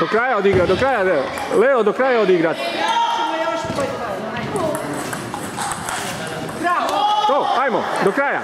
Do kraja odigra, do kraja Leo. Leo, do kraja odigrat. To, ajmo, do kraja.